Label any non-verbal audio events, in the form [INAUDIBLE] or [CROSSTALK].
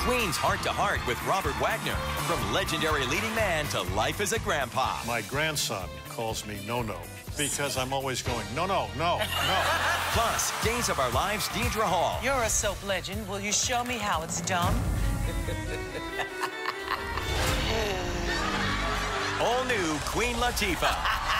Queen's Heart to Heart with Robert Wagner. From legendary leading man to life as a grandpa. My grandson calls me No No because I'm always going, no, no, no, no. [LAUGHS] Plus, Days of Our Lives, Deidre Hall. You're a soap legend. Will you show me how it's done? [LAUGHS] All new Queen Latifah. [LAUGHS]